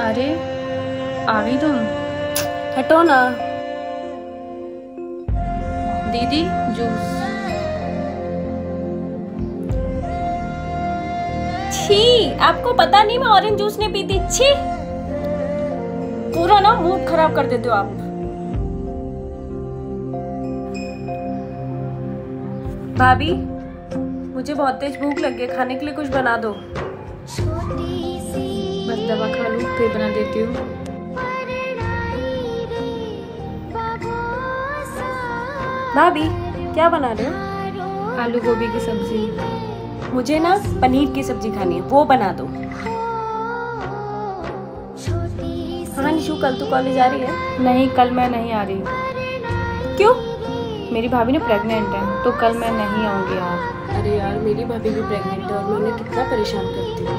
अरे आ गई तुम हटो ना। दीदी जूस। छी आपको पता नहीं मैं ऑरेंज जूस नहीं पीती। छी। पूरा ना मूड खराब कर देते हो आप। भाभी मुझे बहुत तेज भूख लग गई है, खाने के लिए कुछ बना दो। लूँ फिर बना देती हूँ। भाभी क्या बना रहे हो? आलू गोभी की सब्ज़ी। मुझे ना पनीर की सब्ज़ी खानी है वो बना दो। हाँ निशु कल तो कॉलेज आ रही है। नहीं कल मैं नहीं आ रही। क्यों? मेरी भाभी ना प्रेग्नेंट है तो कल मैं नहीं आऊँगी यार अरे यार मेरी भाभी भी प्रेग्नेंट है और मैं उन्हें कितना परेशान करती हूँ।